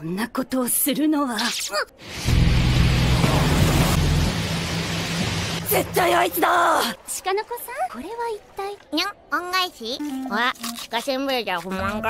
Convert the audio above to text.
こんなことをするのは。絶対あいつだ！鹿の子さん？これは一体？にゃん恩返し？わ鹿せんべいじゃ不満か？